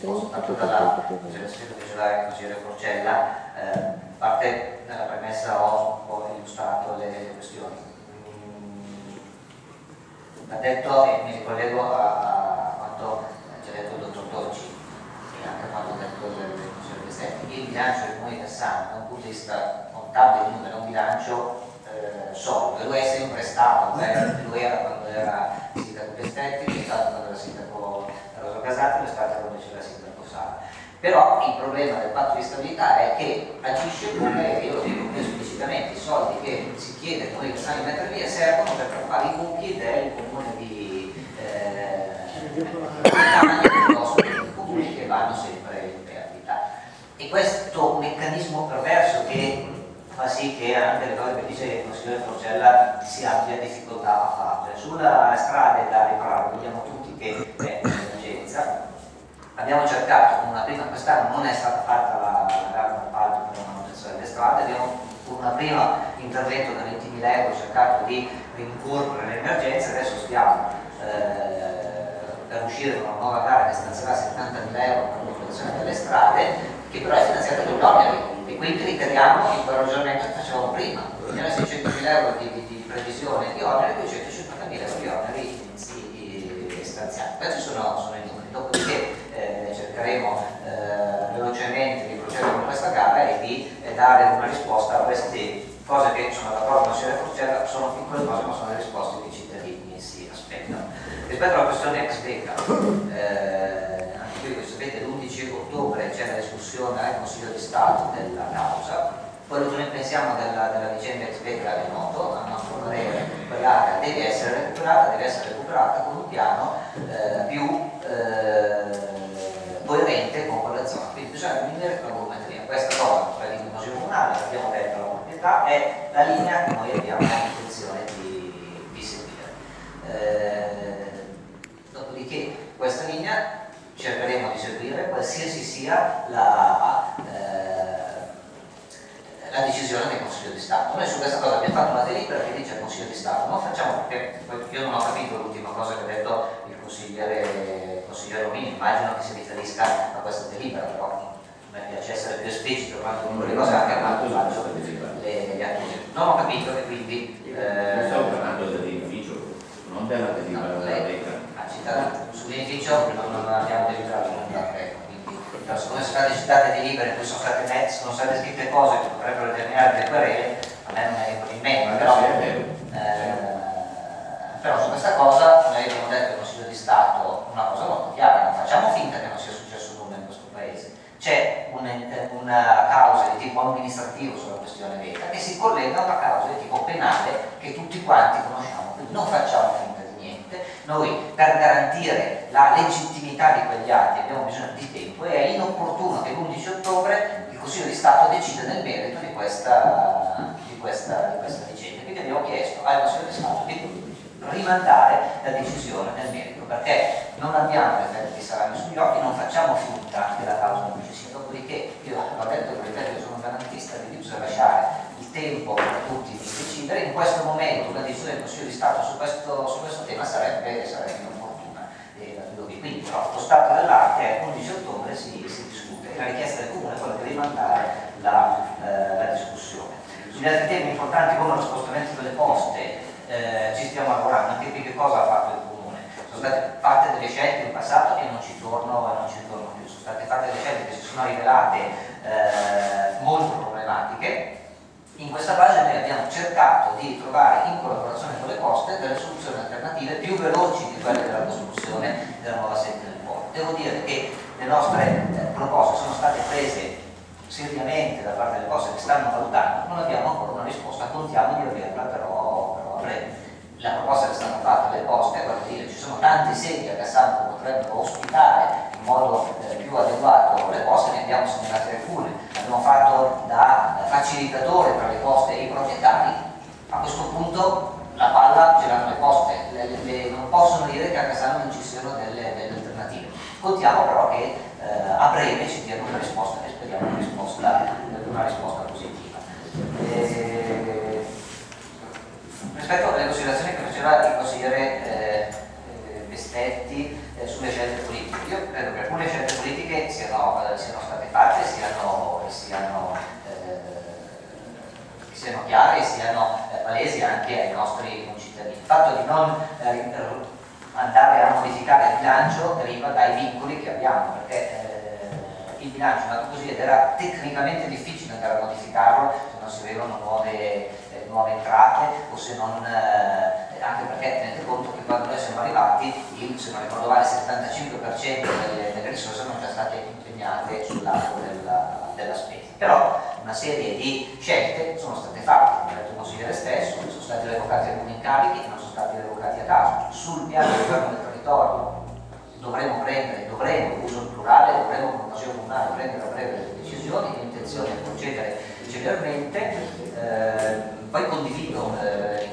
tanto dalla considerazione procedurale del consigliere Porcella, eh, parte nella premessa ho un po' illustrato le, le questioni. Mm, ha detto, e mi ricollego a, a quanto ha già detto il dottor Tocci, e anche a quanto ha detto il consigliere Pestetti, il bilancio che noi versiamo da un punto di vista contabile, quindi non un bilancio eh, solido, lo è sempre stato, lo era quando era sindaco Pestetti, lo è stato quando era sindaco Casati, lo è stato quando c'era sindaco Sala. Però il problema del patto di stabilità è che agisce come, io lo dico esplicitamente, i soldi che si chiede che stanno di mettere via servono per fare i buchi del comune di eh, comuni che vanno sempre in perdita. E questo meccanismo perverso che fa sì che anche le cose che dice il consigliere Forcella si abbia difficoltà a farle. Sulla strada da riparare, vediamo tutti. Abbiamo cercato con una prima, quest'anno non è stata fatta la, gara d'appalto per la manutenzione delle strade, abbiamo con una prima intervento da 20.000 euro cercato di rincorrere l'emergenza, adesso stiamo eh, per uscire con una nuova gara che stanzierà 70.000 euro per manutenzione delle strade, che però è finanziata oneri e quindi riteniamo il ragionamento che facevamo prima, era 600.000 euro di, di, di, previsione di oneri e 250.000 euro di oneri sì, stanziati. Questi sono, sono i numeri, dopodiché eh, cercheremo eh, velocemente di procedere con questa gara e di eh, dare una risposta a queste cose che sono d'accordo con la signora Forcella, sono piccole cose ma sono le risposte che i cittadini si aspettano. Rispetto alla questione ex beca, eh, anche qui sapete l'11 ottobre c'è la discussione al Consiglio di Stato della causa, quello che noi pensiamo della, della vicenda ex beca è noto, a nostro parere quell'area deve essere recuperata, deve essere recuperata con un piano eh, più eh, coerente con quella zona, quindi bisogna diminuire la volumetria. Questa cosa, cioè di Consiglio Comunale, abbiamo detto la proprietà, è la linea che noi abbiamo intenzione di, di seguire. Eh, dopodiché questa linea cercheremo di seguire qualsiasi sia la, eh, la, decisione del Consiglio di Stato. Noi su questa cosa abbiamo fatto una delibera che dice al Consiglio di Stato, non facciamo perché io non ho capito l'ultima cosa che ha detto il consigliere, consigliere Romini, immagino che si riferisca a questa delibera, però me piace essere più esplicito quanto uno le cose anche a quanto faccio le, le accuse. Non ho capito e quindi... Eh, non stiamo parlando dell'edificio, non della delibera della beca. Ha citato sull'edificio non, abbiamo deliberato nulla, ecco, quindi siccome sono state citate delibere in cui sono state, scritte cose che potrebbero determinare delle querele, a me non è in mente, però, eh, però su questa cosa noi abbiamo detto al Consiglio di Stato una cosa molto chiara, non facciamo finta che non sia successo nulla in questo paese, c'è una causa di tipo amministrativo sulla questione Veta che si collega a una causa di tipo penale che tutti quanti conosciamo, quindi non facciamo finta di niente, noi per garantire la legittimità di quegli atti abbiamo bisogno di tempo e è inopportuno che l'11 ottobre Consiglio di Stato decida nel merito di questa, di questa, di questa vicenda, quindi abbiamo chiesto al Consiglio di Stato di rimandare la decisione nel merito perché non abbiamo l'effetto di salame sugli occhi, non facciamo finta che la causa non ci sia, dopodiché io ho detto che ripeto, sono un garantista, quindi bisogna lasciare il tempo per tutti di decidere, in questo momento una decisione del Consiglio di Stato su questo, su questo tema sarebbe, sarebbe inopportuna. Eh, quindi però lo stato dell'arte è 11 ottobre si, si, la richiesta del Comune è quella di rimandare la, eh, la discussione. Sugli altri temi importanti come lo spostamento delle poste eh, ci stiamo lavorando, anche qui che cosa ha fatto il Comune? Sono state fatte delle scelte in passato e non ci torno, non ci torno più, sono state fatte delle scelte che si sono rivelate eh, molto problematiche. In questa fase noi abbiamo cercato di trovare in collaborazione con le poste delle soluzioni alternative più veloci di quelle della costruzione della nuova sede del porto. Devo dire che le nostre eh, proposte sono state prese seriamente da parte delle poste che stanno valutando, non abbiamo ancora una risposta, contiamo di averla però, però a breve. La proposta che stata fatta alle poste è dire ci sono tante sedi a Cassano che potrebbero ospitare in modo eh, più adeguato le poste, ne abbiamo segnalate alcune, abbiamo fatto da facilitatore tra le poste e i proprietari, a questo punto la palla ce l'hanno le poste, le, le, non possono dire che a Cassano non ci siano delle, delle alternative. Contiamo però che eh, a breve ci diano una risposta e speriamo una risposta, una risposta Faceva il consigliere eh, effetti eh, sulle scelte politiche. Io credo che alcune scelte politiche siano, eh, siano state fatte, siano, siano, eh, siano chiare e siano eh, palesi anche ai nostri concittadini. Il fatto di non andare a modificare il bilancio deriva dai vincoli che abbiamo, perché il bilancio è nato così ed era tecnicamente difficile andare a modificarlo se non si avevano nuove, eh, nuove entrate o se non, eh, anche perché tenete conto che quando noi siamo arrivati, il, se non ricordo male, il 75% delle, delle, risorse sono già state impegnate sul lato della, della spesa. Però una serie di scelte sono state fatte, come ha detto il consigliere stesso, sono stati revocati alcuni incarichi che non sono stati revocati a caso. Sul piano del governo del territorio dovremo prendere, dovremo, uso plurale, dovremo con occasione comunale prendere a breve delle decisioni, ho intenzione di procedere celermente, eh, poi condivido eh,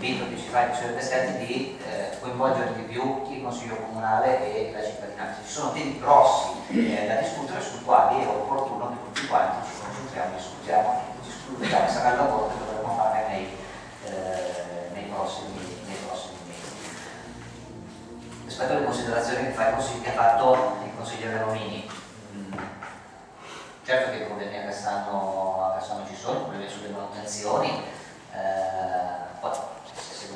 l'invito che ci fa il Consiglio Presidente di eh, coinvolgere di più il Consiglio Comunale e la cittadinanza. Ci sono temi grossi eh, da discutere su quali è opportuno che tutti quanti ci concentriamo discutiamo, discutiamo, sarà il lavoro che dovremo fare nei, eh, nei prossimi rispetto alle considerazioni che, fa che ha fatto il consigliere Romini. Mm. Certo che i problemi a Cassano, a Cassano ci sono, i problemi sulle manutenzioni, eh,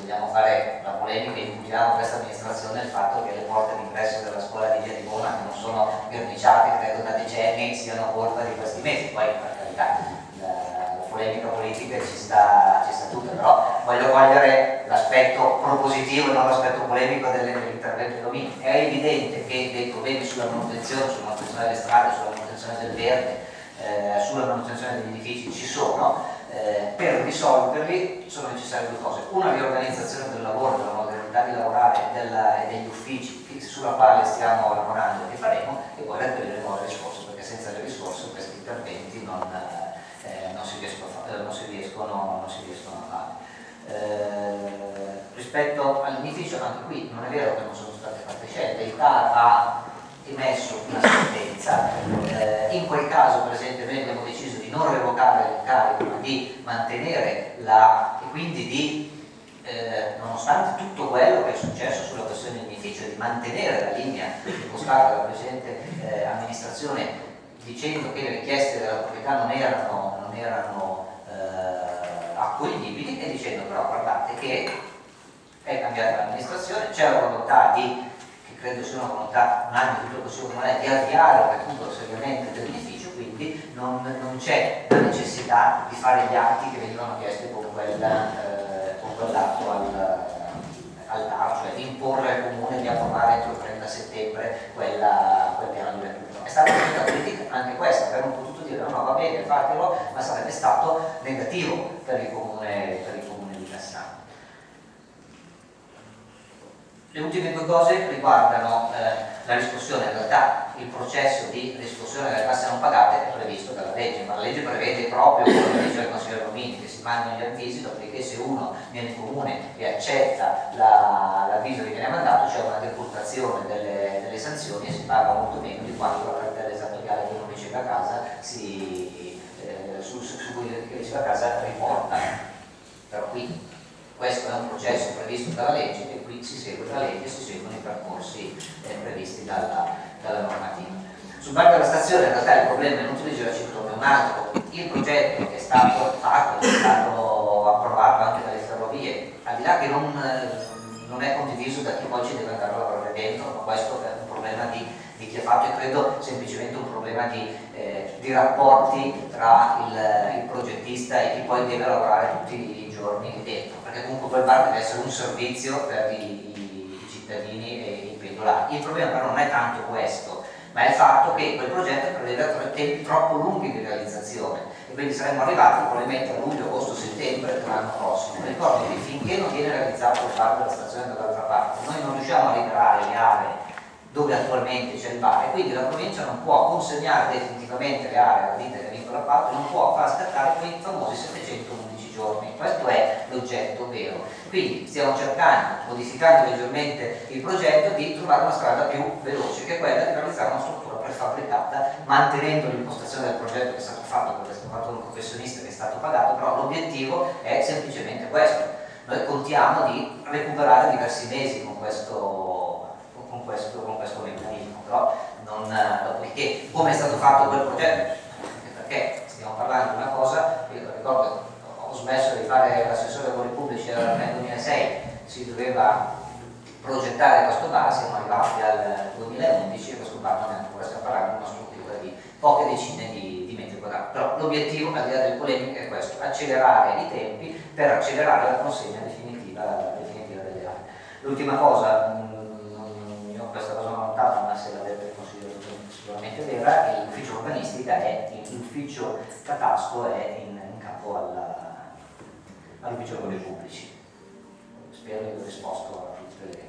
vogliamo fare la polemica imputiamo a questa amministrazione il fatto che le porte d'ingresso della scuola di Via di Bona che non sono verniciate credo da decenni siano colpa di questi mesi, poi per carità la, la polemica politica ci sta, ci sta tutta, però voglio cogliere l'aspetto propositivo non l'aspetto polemico dell'intervento di Domini. È evidente che dei problemi sulla manutenzione, sulla manutenzione delle strade, sulla manutenzione del verde, eh, sulla manutenzione degli edifici ci sono, eh, per risolverli sono necessarie due cose. Una riorganizzazione del lavoro, della modalità di lavorare e degli uffici sulla quale stiamo lavorando e che faremo e poi reperire nuove risorse, perché senza le risorse questi interventi non, eh, non, si, riescono, non, si, riescono, non si riescono a fare. Eh, rispetto all'edificio anche qui non è vero che non sono state fatte scelte, il TAR ha emesso una sentenza, eh, in quel caso noi abbiamo deciso di non revocare l'incarico ma di mantenere la e quindi di eh, nonostante tutto quello che è successo sulla questione dell'edificio, di mantenere la linea impostata dalla precedente eh, amministrazione dicendo che le richieste della proprietà non erano, non erano eh, accoglibili e dicendo però guardate che è cambiata l'amministrazione, c'è la volontà di, credo sia una volontà unanime di tutto il Consiglio Comunale, di avviare recupero seriamente dell'edificio, quindi non, non c'è la necessità di fare gli atti che venivano chiesti con, quella, eh, con quell'atto al, al TAR, cioè di imporre al Comune di approvare entro il 30 settembre quella, quel piano di recupero. È stata una politica anche questa, avremmo potuto dire no, no va bene, fatelo, ma sarebbe stato negativo per il Comune, per il comune di Cassano. Le ultime due cose riguardano eh, la riscossione, in realtà il processo di riscossione delle tasse non pagate è previsto dalla legge, ma la legge prevede proprio, come dice il Consiglio Romini, che si mandano gli avvisi, dopodiché se uno viene in comune e accetta l'avviso la, che viene mandato c'è una decurtazione delle, delle, sanzioni e si paga molto meno di quanto la cartella esattoriale che uno riceve a casa si, eh, su, su, su cui riceve a casa riporta. Però qui questo è un processo previsto dalla legge e qui si segue la legge, si seguono i percorsi eh, previsti dalla, dalla, normativa. Sul banco della stazione in realtà il problema è inutile girarci intorno un altro. Il progetto che è stato fatto, è stato approvato anche dalle ferrovie, al di là che non, eh, non è condiviso da chi poi ci deve andare a lavorare dentro, ma questo è un problema di, di chi ha fatto e credo semplicemente un problema di, eh, di rapporti tra il, il progettista e chi poi deve lavorare tutti i giorni dentro perché comunque quel bar deve essere un servizio per i, i, i cittadini e i pendolari. Il problema però non è tanto questo, ma è il fatto che quel progetto prevede tempi troppo lunghi di realizzazione e quindi saremmo arrivati probabilmente a luglio, agosto, settembre dell'anno prossimo. Ricordo che finché non viene realizzato il bar della stazione dall'altra parte, noi non riusciamo a liberare le aree dove attualmente c'è il bar e quindi la provincia non può consegnare definitivamente le aree alla ditta che ha vinto l'appalto, non può far scattare quei famosi 700 giorni, questo è l'oggetto vero. Quindi stiamo cercando, modificando leggermente il progetto, di trovare una strada più veloce, che è quella di realizzare una struttura prefabbricata, mantenendo l'impostazione del progetto che è stato fatto, perché è stato fatto da un professionista che è stato pagato, però l'obiettivo è semplicemente questo. Noi contiamo di recuperare diversi mesi con questo questo, con questo meccanismo, però non, dopodiché come è stato fatto quel progetto, perché stiamo parlando di una cosa, io ricordo ho smesso di fare l'assessore ai lavori pubblici nel 2006, si doveva progettare questo bar, siamo arrivati al 2011 e questo bar non è ancora, stiamo parlando una struttura di poche decine di, di metri quadrati. Però l'obiettivo, al di là delle polemiche, è questo, accelerare i tempi per accelerare la consegna definitiva, definitiva delle aree. L'ultima cosa, mh, io questa cosa non ho notato, ma se l'avete considerato sicuramente vera, l'ufficio urbanistica è, l'ufficio catasco è in, in capo all'ufficio lavori pubblici. Spero che aver risposto a tutte le